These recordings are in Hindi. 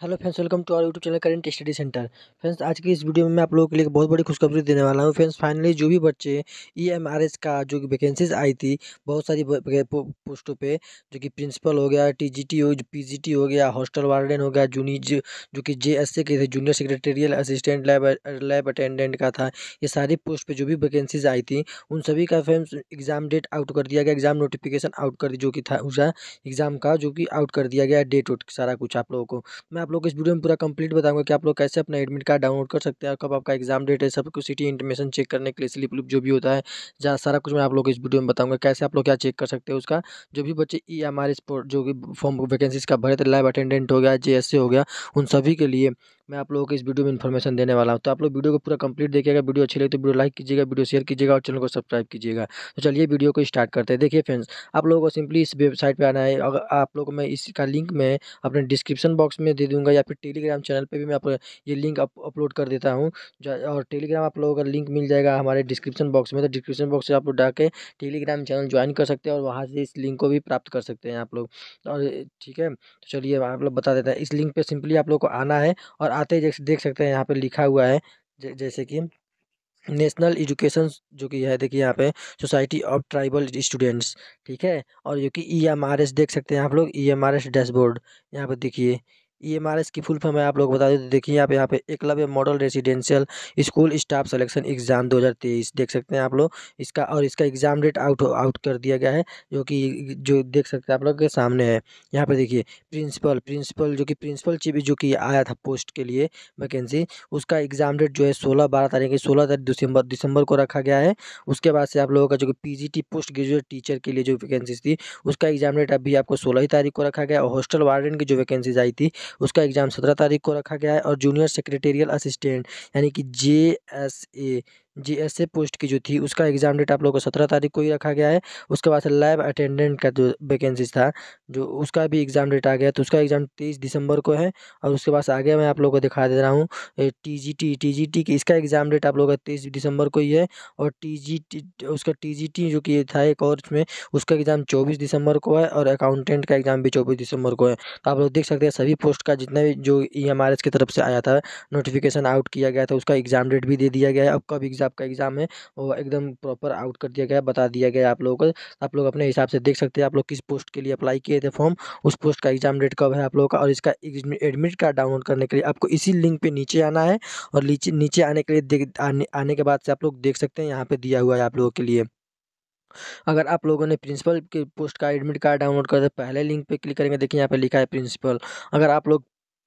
Hello friends, welcome to our YouTube channel current study centre. Friends, आज की इस वीडियो में मैं आप लोगों के लिए बहुत बड़ी खुशखबरी देने वाला हूँ। फ्रेंड्स फाइनली जो भी बच्चे ईएमआरएस का जो कि वैकेंसीज आई थी, बहुत सारी पोस्टों पे, जो कि प्रिंसिपल हो गया टीजीटी हो पीजीटी हो गया हॉस्टल वार्डन हो गया जूनी जो कि जे एस के थे junior secretarial assistant lab lab attendant का था, ये सारी पोस्ट पर जो भी वैकेंसीज आई थी, उन सभी का फ्रेंड्स एग्ज़ाम डेट आउट कर दिया गया एग्ज़ाम नोटिफिकेशन आउट कर जो कि था उसका एग्ज़ाम का जो कि आउट कर दिया गया डेट उट सारा कुछ आप लोगों को। मैं आप लोग को इस वीडियो में पूरा कंप्लीट बताऊँगा कि आप लोग कैसे अपना एडमिट कार्ड डाउनलोड कर सकते हैं और कब आपका एग्ज़ाम डेट है, सब कुछ सिटी इंटीमेशन चेक करने के लिए स्लिप लुप जो भी होता है, जहाँ सारा कुछ मैं आप लोग इस वीडियो में बताऊँगा कैसे आप लोग क्या चेक कर सकते हैं उसका। जो भी बच्चे ई एम आर जो भी फॉर्म वैकेंसीज का भरे थे लाइव अटेंडेंट हो गया जेएसए हो गया, उन सभी के लिए मैं आप लोगों को इस वीडियो में इन्फॉर्मेशन देने वाला हूँ। तो आप लोग वीडियो को पूरा कंप्लीट देखिएगा, वीडियो अच्छी लगे तो वीडियो लाइक कीजिएगा, वीडियो शेयर कीजिएगा और चैनल को सब्सक्राइब कीजिएगा। तो चलिए वीडियो को स्टार्ट करते हैं। देखिए फ्रेंड्स आप लोगों को सिंपली इस वेबसाइट पर आना है। अगर आप लोग को मैं इसका लिंक मैं अपने डिस्क्रिप्शन बॉक्स में दे दूँगा या फिर टेलीग्राम चैनल पर भी मैं आप ये लिंक अपलोड कर देता हूँ। और टेलीग्राम आप लोगों का लिंक मिल जाएगा हमारे डिस्क्रिप्शन बॉक्स में। तो डिस्क्रिप्शन बॉक्स से आप लोग डाके टेलीग्राम चैनल ज्वाइन कर सकते हैं और वहाँ से इस लिंक को भी प्राप्त कर सकते हैं आप लोग। और, ठीक है? तो चलिए आप लोग बता देते हैं। इस लिंक पर सिंपली आप लोग को आना है और आते जैसे देख सकते हैं यहाँ पे लिखा हुआ है जैसे कि नेशनल एजुकेशन जो कि है, देखिए यहाँ पे सोसाइटी ऑफ़ ट्राइबल स्टूडेंट्स, ठीक है? और जो कि ई एम आर एस देख सकते हैं आप लोग E M R S dashboard, यहाँ पर देखिए। ई एम आर एस की फुल फॉर्म है, आप लोग बता दें। देखिए यहाँ पे यहाँ पे Eklavya model residential school staff selection exam 2023 देख सकते हैं आप लोग, इसका और इसका एग्ज़ाम डेट आउट आउट कर दिया गया है, जो कि जो देख सकते हैं आप लोग के सामने है। यहाँ पे देखिए, प्रिंसिपल प्रिंसिपल जो कि प्रिंसिपल चीफ जो कि आया था पोस्ट के लिए वैकेंसी, उसका एग्ज़ाम डेट जो है सोलह बारह तारीख की, सोलह तारीख दिसंबर दिसंबर को रखा गया है। उसके बाद से आप लोगों का जो कि पीजीटी पोस्ट ग्रेजुएट टीचर के लिए जो वैकेंसीज थी, उसका एग्ज़ाम डेट अभी आपको सोलह ही तारीख को रखा गया और हॉस्टल वार्डन की जो वैकेंसीज आई थी उसका एग्ज़ाम सत्रह तारीख को रखा गया है और जूनियर सेक्रेटेरियल असिस्टेंट यानी कि J S A G S post की जो थी, उसका एग्ज़ाम डेट आप लोगों को सत्रह तारीख को ही रखा गया है। उसके बाद लैब अटेंडेंट का जो वैकेंसीज था, जो उसका भी एग्ज़ाम डेट आ गया तो उसका एग्ज़ाम तेईस दिसंबर को है और उसके बाद आगे मैं आप लोगों को दिखा दे रहा हूँ T G T T G T की इसका एग्ज़ाम डेट आप लोगों का तेईस दिसंबर को ही है और टी जी टी उसका टी जी टी जो कि था एक और उसमें, उसका एग्ज़ाम चौबीस दिसंबर को है और अकाउंटेंट का एग्ज़ाम भी चौबीस दिसंबर को है। तो आप लोग देख सकते हैं, सभी पोस्ट का जितना भी जो ई एम आर एस की तरफ़ से आया था नोटिफिकेशन आउट किया गया था, उसका एग्ज़ाम डेट भी दे दिया गया है। अब कब एग्ज़ाम का एग्ज़ाम है वो एकदम प्रॉपर आउट कर दिया गया बता दिया गया आप लोगों को। आप लोग अपने हिसाब से देख सकते हैं आप लोग किस पोस्ट के लिए अप्लाई किए थे फॉर्म उस पोस्ट का एग्ज़ाम डेट कब है आप लोगों का और इसका एडमिट कार्ड डाउनलोड करने के लिए आपको इसी लिंक पे नीचे आना है और नीचे आने के लिए आने, के बाद से आप लोग देख सकते हैं यहाँ पे दिया हुआ है आप लोगों के लिए। अगर आप लोगों ने प्रिंसिपल के पोस्ट का एडमिट कार्ड डाउनलोड कर पहले लिंक पे क्लिक करेंगे देखिए यहाँ पे लिखा है प्रिंसिपल। अगर आप लोग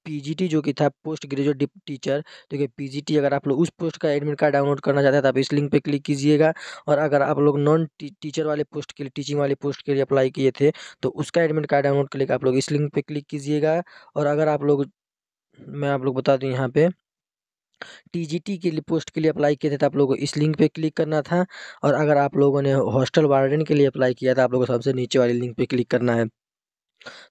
पीजीटी जो कि था पोस्ट ग्रेजुएट टीचर देखिए पीजीटी अगर आप लोग उस पोस्ट का एडमिट कार्ड डाउनलोड करना चाहते हैं तो आप इस लिंक पे क्लिक कीजिएगा। और अगर आप लोग नॉन टीचर वाले पोस्ट के लिए टीचिंग वाले पोस्ट के लिए अप्लाई किए थे तो उसका एडमिट कार्ड डाउनलोड के लिए आप लोग इस लिंक पे क्लिक कीजिएगा। और अगर आप लोग, मैं आप लोग बता दूँ यहाँ पे टीजीटी के लिए पोस्ट के लिए अप्लाई किए थे तो आप लोगों को इस लिंक पे क्लिक करना था। और अगर आप लोगों ने हॉस्टल वार्डन के लिए अप्लाई किया था आप लोगों को सबसे नीचे वाली लिंक पे क्लिक करना है।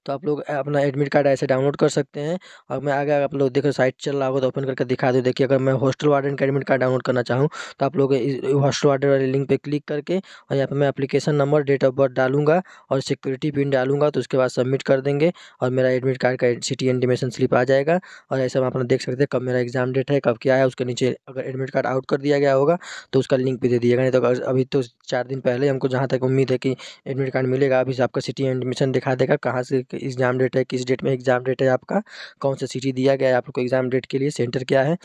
तो आप लोग अपना एडमिट कार्ड ऐसे डाउनलोड कर सकते हैं। और मैं आगे आप लोग देखो साइट चल रहा होगा तो ओपन करके दिखा दो। देखिए, अगर मैं हॉस्टल वार्डन का एडमिट कार्ड डाउनलोड करना चाहूँ तो आप लोग हॉस्टल वार्डन वाले लिंक पे क्लिक करके और यहाँ पे मैं application number date of birth डालूँगा और सिक्योरिटी पिन डालूँगा तो उसके बाद सबमिट कर देंगे और मेरा एडमिट कार्ड का सिटी इंटीमेशन स्लिप आ जाएगा। और ऐसे आप अपना देख सकते हैं कब मेरा एग्ज़ाम डेट है, कब क्या है, उसके नीचे अगर एडमिट कार्ड आउट कर दिया गया होगा तो उसका लिंक भी दे दिएगा। नहीं तो अभी तो चार दिन पहले हमको जहाँ तक उम्मीद है कि एडमिट कार्ड मिलेगा, अभी से आपका सिटी एडमिशन दिखा देगा कहाँ से एग्ज़ाम डेट है, किस डेट में एग्ज़ाम डेट है, आपका, कौन सा सिटी दिया गया है, आपको एग्ज़ाम डेट के लिए सेंटर क्या है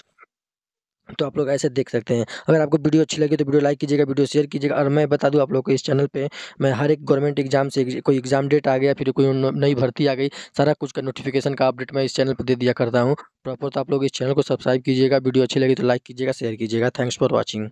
तो आप लोग ऐसे देख सकते हैं। अगर आपको वीडियो अच्छी लगी तो वीडियो लाइक कीजिएगा, वीडियो शेयर कीजिएगा और मैं बता दूँ आप लोग को इस चैनल पे, मैं हर एक गवर्नमेंट एग्ज़ाम से कोई एग्ज़ाम डेट आ गया, फिर कोई नई भर्ती आ गई, सारा कुछ का नोटिफिकेशन का अपडेट मैं इस चैनल पर दे दिया करता हूँ। प्रॉपर तो आप लोग इस चैनल को सब्सक्राइब कीजिएगा, वीडियो अच्छी लगी तो लाइक कीजिएगा शेयर कीजिएगा। Thanks for watching